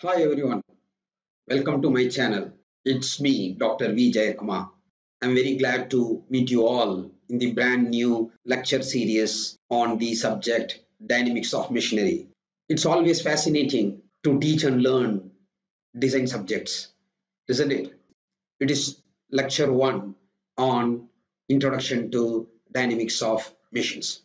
Hi everyone, welcome to my channel. It's me, Dr. V. Jayakumar. I'm very glad to meet you all in the brand new lecture series on the subject Dynamics of Machinery. It's always fascinating to teach and learn design subjects, isn't it? It is lecture one on Introduction to Dynamics of Machines.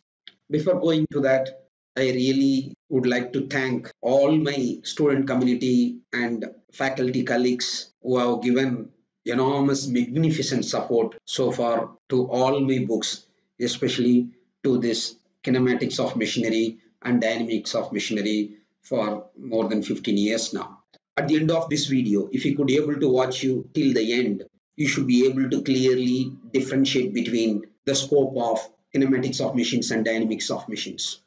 Before going to that, I really would like to thank all my student community and faculty colleagues who have given enormous, magnificent support so far to all my books, especially to this kinematics of machinery and dynamics of machinery for more than 15 years now. At the end of this video, if you could able to watch you till the end, you should be able to clearly differentiate between the scope of kinematics of machines and dynamics of machines.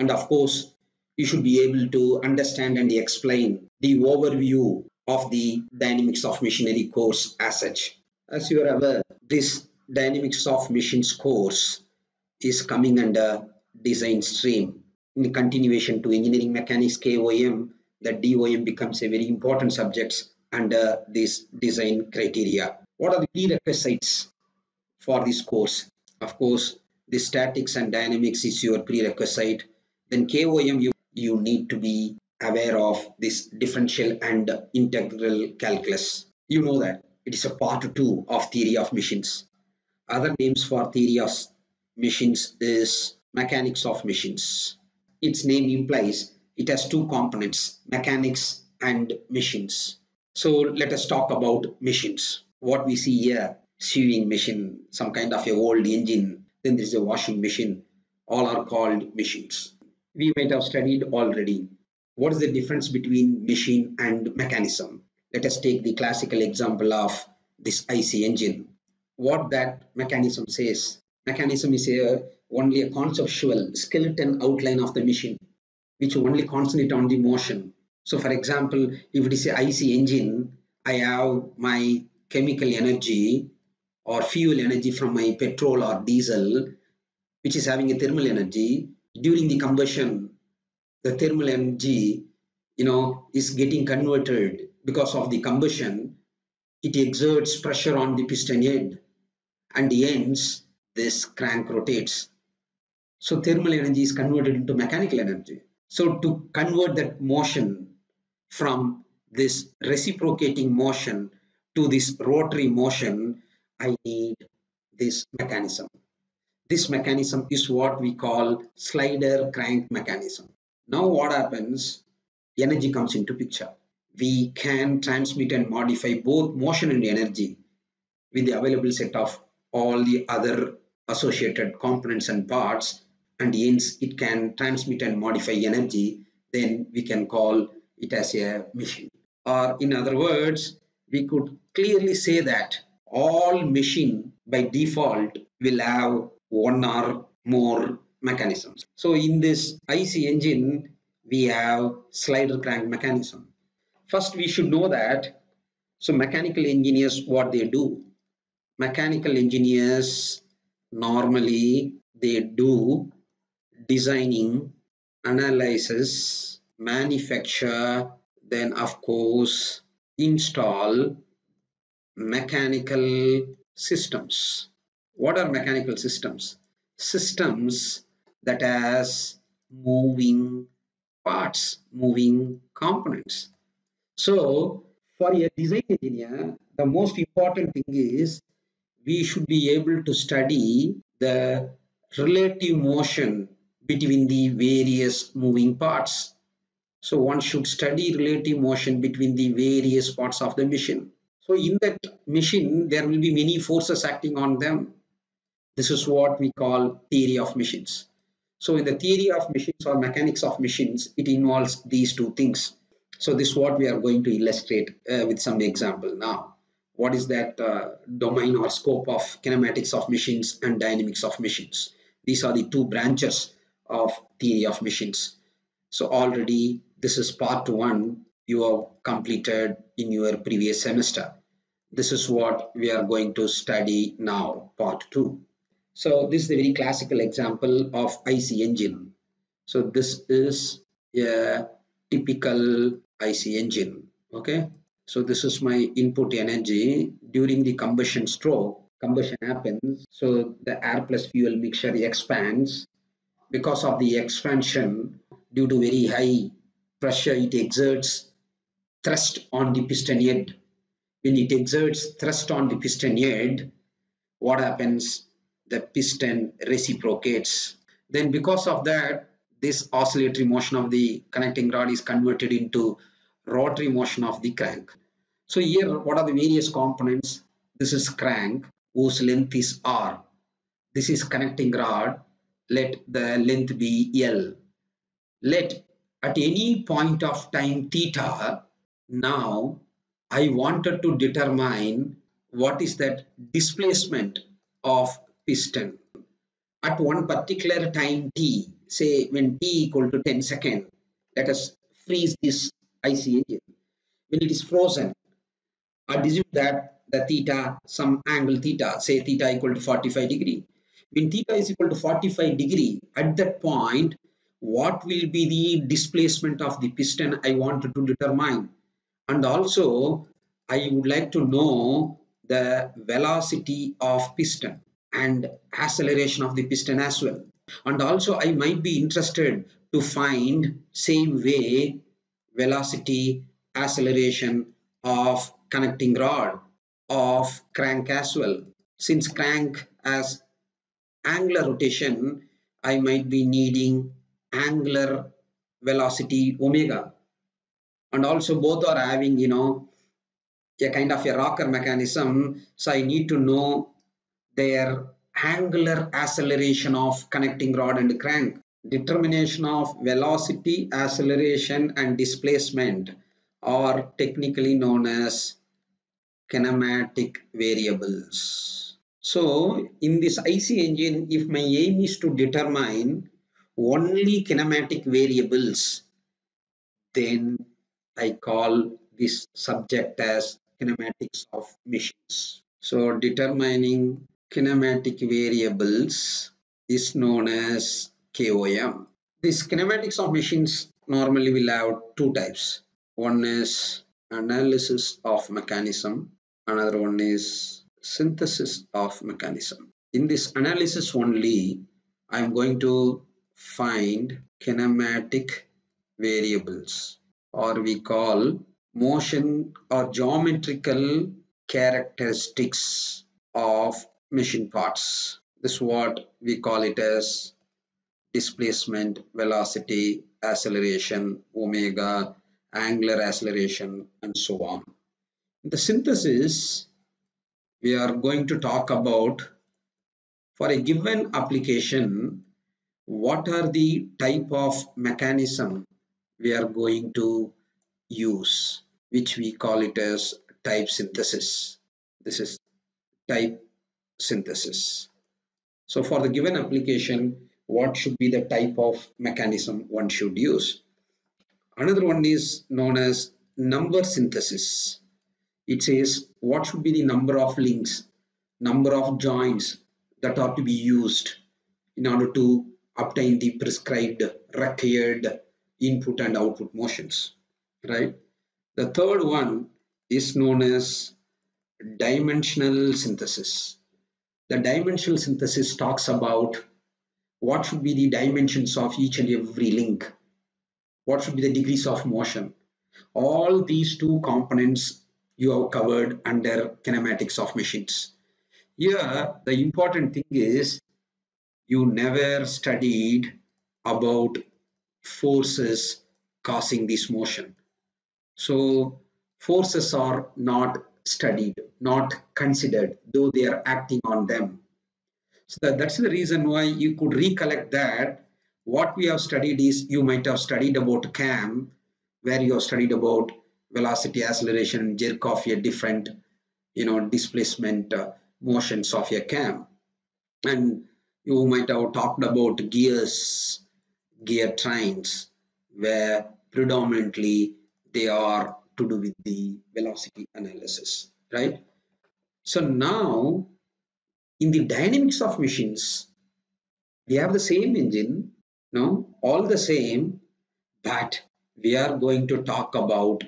And of course, you should be able to understand and explain the overview of the dynamics of machinery course as such. As you are aware, this dynamics of machines course is coming under design stream. In continuation to engineering mechanics KOM, the DOM becomes a very important subject under this design criteria. What are the prerequisites for this course? Of course, the statics and dynamics is your prerequisite then KOM you, you need to be aware of this differential and integral calculus. You know that it is a part 2 of theory of machines. Other names for theory of machines is mechanics of machines. Its name implies it has two components, mechanics and machines. So let us talk about machines. What we see here, sewing machine, some kind of a old engine, then there is a washing machine, all are called machines we might have studied already. What is the difference between machine and mechanism? Let us take the classical example of this IC engine. What that mechanism says, mechanism is a, only a conceptual skeleton outline of the machine, which only concentrate on the motion. So for example, if it is a IC engine, I have my chemical energy or fuel energy from my petrol or diesel, which is having a thermal energy during the combustion, the thermal energy, you know, is getting converted because of the combustion. It exerts pressure on the piston head and the ends, this crank rotates. So thermal energy is converted into mechanical energy. So to convert that motion from this reciprocating motion to this rotary motion, I need this mechanism. This mechanism is what we call slider crank mechanism. Now what happens? Energy comes into picture. We can transmit and modify both motion and energy with the available set of all the other associated components and parts and hence it can transmit and modify energy then we can call it as a machine or in other words we could clearly say that all machine by default will have one or more mechanisms. So in this IC engine, we have slider crank mechanism. First, we should know that, so mechanical engineers, what they do, mechanical engineers normally they do designing, analysis, manufacture, then of course install mechanical systems what are mechanical systems? Systems that has moving parts, moving components. So for a design engineer, the most important thing is we should be able to study the relative motion between the various moving parts. So one should study relative motion between the various parts of the machine. So in that machine, there will be many forces acting on them. This is what we call theory of machines. So in the theory of machines or mechanics of machines, it involves these two things. So this is what we are going to illustrate uh, with some example now. What is that uh, domain or scope of kinematics of machines and dynamics of machines? These are the two branches of theory of machines. So already this is part one you have completed in your previous semester. This is what we are going to study now, part two. So this is a very classical example of IC engine. So this is a typical IC engine. Okay, so this is my input energy during the combustion stroke. Combustion happens, so the air plus fuel mixture expands. Because of the expansion, due to very high pressure, it exerts thrust on the piston head. When it exerts thrust on the piston head, what happens? The piston reciprocates. Then because of that, this oscillatory motion of the connecting rod is converted into rotary motion of the crank. So here, what are the various components? This is crank, whose length is R. This is connecting rod. Let the length be L. Let at any point of time theta, now I wanted to determine what is that displacement of piston at one particular time t, say when t equal to 10 second, let us freeze this IC engine. When it is frozen, I assume that the theta, some angle theta, say theta equal to 45 degree. When theta is equal to 45 degree, at that point, what will be the displacement of the piston I wanted to determine? And also, I would like to know the velocity of piston and acceleration of the piston as well. And also I might be interested to find same way velocity acceleration of connecting rod of crank as well. Since crank has angular rotation, I might be needing angular velocity omega. And also both are having, you know, a kind of a rocker mechanism. So I need to know their angular acceleration of connecting rod and crank. Determination of velocity, acceleration and displacement are technically known as kinematic variables. So in this IC engine, if my aim is to determine only kinematic variables, then I call this subject as kinematics of machines. So determining kinematic variables is known as KOM. These kinematics of machines normally will have two types. One is analysis of mechanism, another one is synthesis of mechanism. In this analysis only, I am going to find kinematic variables or we call motion or geometrical characteristics of machine parts. This is what we call it as displacement, velocity, acceleration, omega, angular acceleration, and so on. In the synthesis, we are going to talk about for a given application, what are the type of mechanism we are going to use, which we call it as type synthesis. This is type synthesis. So for the given application, what should be the type of mechanism one should use? Another one is known as number synthesis. It says what should be the number of links, number of joints that are to be used in order to obtain the prescribed required input and output motions, right? The third one is known as dimensional synthesis the dimensional synthesis talks about what should be the dimensions of each and every link, what should be the degrees of motion. All these two components you have covered under kinematics of machines. Here, the important thing is you never studied about forces causing this motion. So forces are not studied, not considered, though they are acting on them. So that, that's the reason why you could recollect that what we have studied is you might have studied about cam, where you have studied about velocity, acceleration, jerk of a different, you know, displacement uh, motions of a cam. And you might have talked about gears, gear trains, where predominantly they are to do with the velocity analysis, right? So now in the dynamics of machines, we have the same engine, no, all the same, but we are going to talk about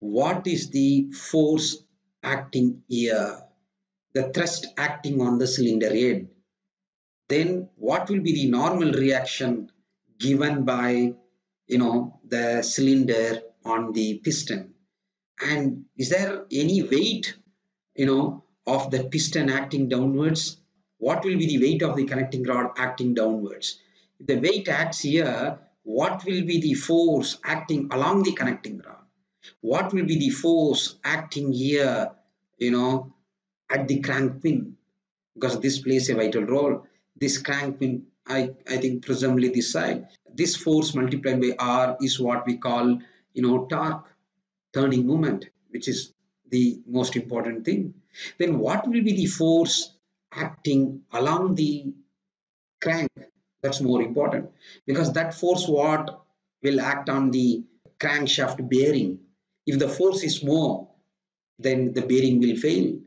what is the force acting here, the thrust acting on the cylinder head. Then what will be the normal reaction given by you know the cylinder on the piston. And is there any weight you know of the piston acting downwards? What will be the weight of the connecting rod acting downwards? If the weight acts here what will be the force acting along the connecting rod? What will be the force acting here you know at the crank pin? Because this plays a vital role. This crank pin I, I think presumably this side. This force multiplied by r is what we call you know torque turning moment which is the most important thing. Then what will be the force acting along the crank that's more important? Because that force what will act on the crankshaft bearing. If the force is more then the bearing will fail.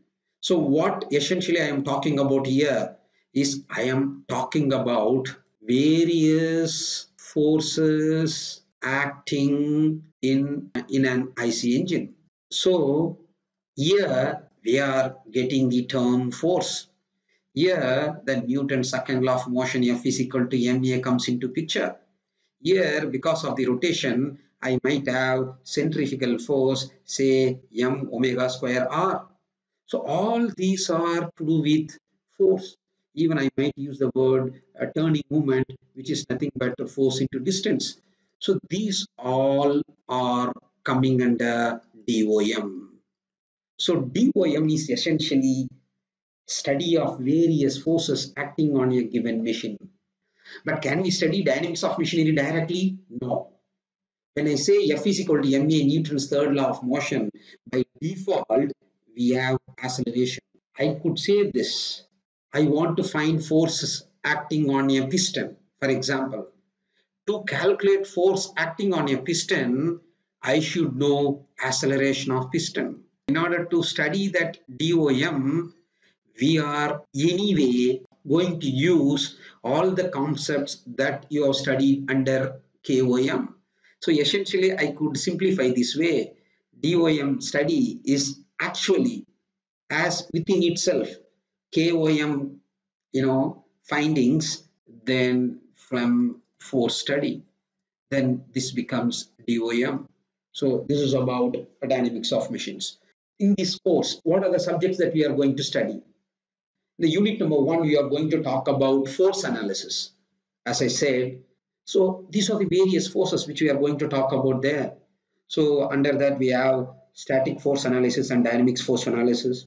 So what essentially i am talking about here is I am talking about various forces acting in, in an IC engine. So here we are getting the term force. Here the Newton's second law of motion F is equal to ma comes into picture. Here because of the rotation I might have centrifugal force say m omega square r. So all these are to do with force even I might use the word a turning movement, which is nothing but a force into distance. So these all are coming under DOM. So DOM is essentially study of various forces acting on a given machine. But can we study dynamics of machinery directly? No. When I say F is equal to ma Newton's third law of motion, by default, we have acceleration. I could say this I want to find forces acting on a piston, for example. To calculate force acting on a piston, I should know acceleration of piston. In order to study that DOM, we are anyway going to use all the concepts that you have studied under KOM. So essentially, I could simplify this way. DOM study is actually as within itself KOM, you know, findings, then from force study, then this becomes DOM. So this is about dynamics of machines. In this course, what are the subjects that we are going to study? The unit number one, we are going to talk about force analysis. As I said, so these are the various forces which we are going to talk about there. So under that we have static force analysis and dynamics force analysis.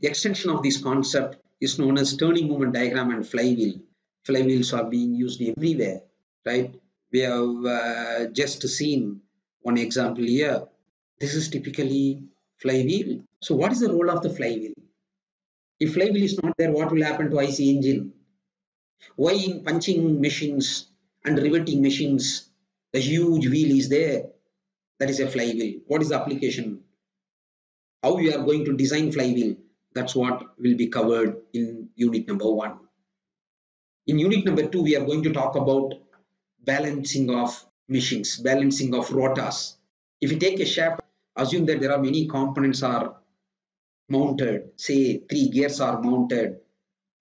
The extension of this concept is known as turning movement diagram and flywheel. Flywheels are being used everywhere, right? We have uh, just seen one example here. This is typically flywheel. So what is the role of the flywheel? If flywheel is not there, what will happen to IC engine? Why in punching machines and riveting machines, the huge wheel is there? That is a flywheel. What is the application? How we are going to design flywheel? That's what will be covered in unit number one. In unit number two, we are going to talk about balancing of machines, balancing of rotors. If you take a shaft, assume that there are many components are mounted, say three gears are mounted,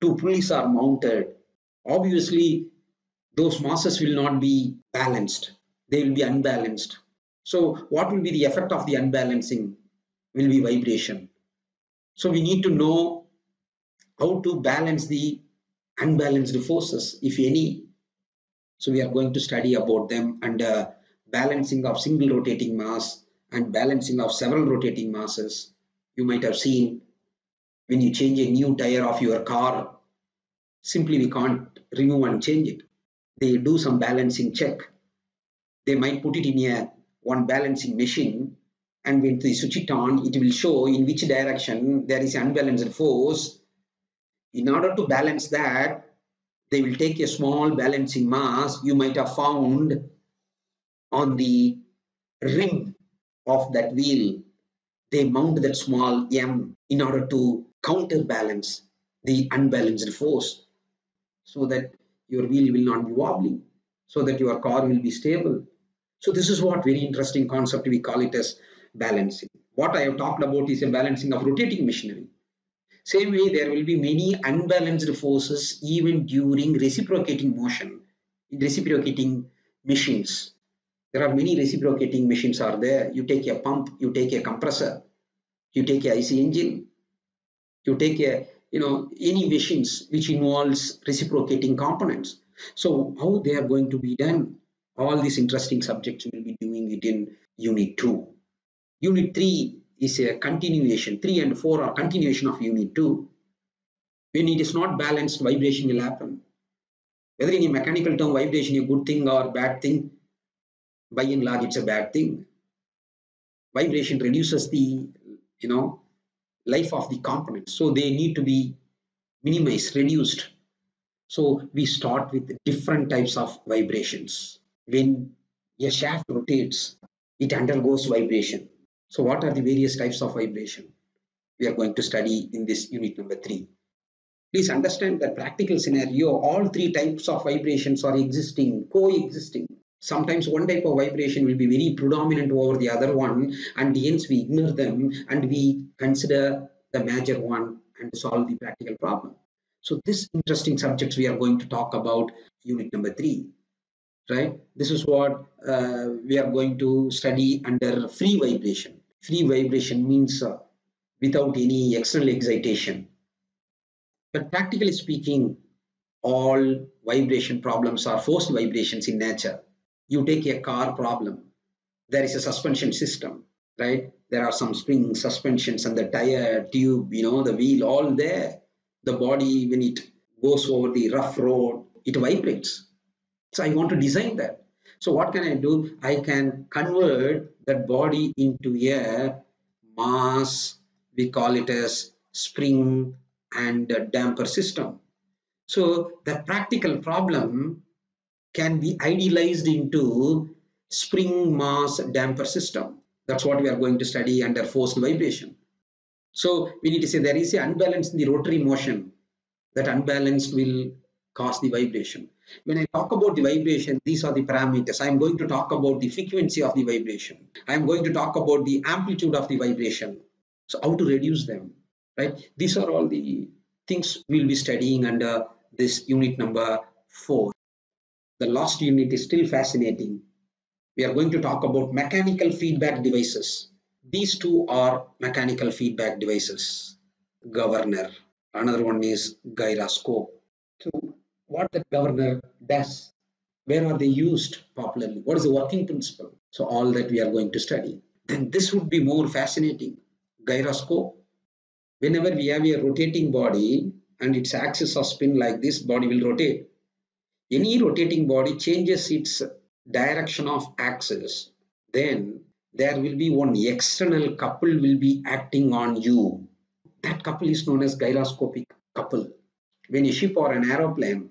two pulleys are mounted. Obviously, those masses will not be balanced. They will be unbalanced. So what will be the effect of the unbalancing? Will be vibration. So we need to know how to balance the unbalanced forces, if any. So we are going to study about them under uh, balancing of single rotating mass and balancing of several rotating masses. You might have seen when you change a new tire of your car, simply we can't remove and change it. They do some balancing check. They might put it in a one balancing machine and when they switch it on, it will show in which direction there is unbalanced force. In order to balance that, they will take a small balancing mass you might have found on the rim of that wheel. They mount that small M in order to counterbalance the unbalanced force so that your wheel will not be wobbling, so that your car will be stable. So this is what very interesting concept we call it as balancing. What I have talked about is a balancing of rotating machinery. Same way there will be many unbalanced forces even during reciprocating motion in reciprocating machines. There are many reciprocating machines are there. You take a pump, you take a compressor, you take a IC engine, you take a you know any machines which involves reciprocating components. So how they are going to be done? All these interesting subjects will be doing it in Unit 2. Unit 3 is a continuation. 3 and 4 are continuation of Unit 2. When it is not balanced, vibration will happen. Whether in a mechanical term, vibration is a good thing or bad thing, by and large, it's a bad thing. Vibration reduces the, you know, life of the components. So they need to be minimized, reduced. So we start with different types of vibrations. When a shaft rotates, it undergoes vibration. So what are the various types of vibration? We are going to study in this unit number three. Please understand that practical scenario, all three types of vibrations are existing, coexisting. Sometimes one type of vibration will be very predominant over the other one and hence we ignore them and we consider the major one and solve the practical problem. So this interesting subjects we are going to talk about unit number three, right? This is what uh, we are going to study under free vibration. Free vibration means uh, without any external excitation. But practically speaking, all vibration problems are forced vibrations in nature. You take a car problem, there is a suspension system, right? There are some spring suspensions and the tire, tube, you know, the wheel, all there. The body, when it goes over the rough road, it vibrates. So I want to design that. So what can I do? I can convert that body into a mass, we call it as spring and damper system. So the practical problem can be idealized into spring mass damper system. That's what we are going to study under forced vibration. So we need to say there is an unbalance in the rotary motion. That unbalance will cause the vibration. When I talk about the vibration, these are the parameters. I am going to talk about the frequency of the vibration. I am going to talk about the amplitude of the vibration. So how to reduce them right? These are all the things we'll be studying under this unit number four. The last unit is still fascinating. We are going to talk about mechanical feedback devices. These two are mechanical feedback devices. Governor. Another one is gyroscope. So what the governor does, where are they used popularly? What is the working principle? So all that we are going to study. Then this would be more fascinating. Gyroscope whenever we have a rotating body and its axis of spin like this body will rotate any rotating body changes its direction of axis then there will be one external couple will be acting on you that couple is known as gyroscopic couple when a ship or an aeroplane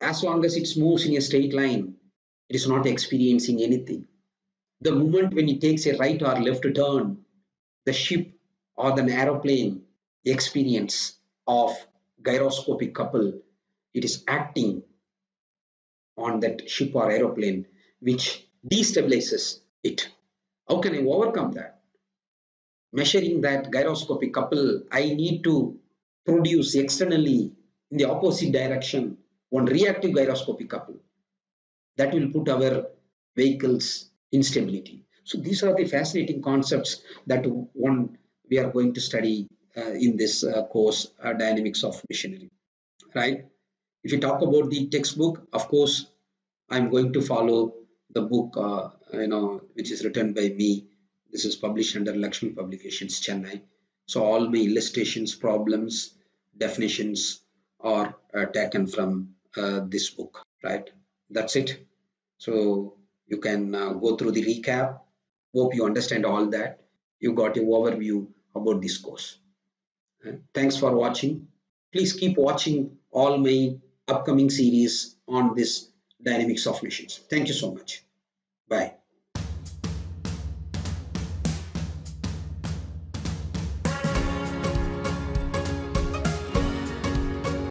as long as it moves in a straight line it is not experiencing anything the moment when it takes a right or left turn the ship or the aeroplane experience of gyroscopic couple, it is acting on that ship or aeroplane which destabilizes it. How can I overcome that? Measuring that gyroscopic couple, I need to produce externally in the opposite direction one reactive gyroscopic couple that will put our vehicles in stability. So these are the fascinating concepts that one we are going to study uh, in this uh, course, uh, Dynamics of Machinery, right? If you talk about the textbook, of course, I'm going to follow the book, you know, which is written by me. This is published under Lakshmi Publications, Chennai. So all my illustrations, problems, definitions are uh, taken from uh, this book, right? That's it. So you can uh, go through the recap. Hope you understand all that. You got a overview about this course. Thanks for watching. Please keep watching all my upcoming series on this dynamics of machines. Thank you so much. Bye.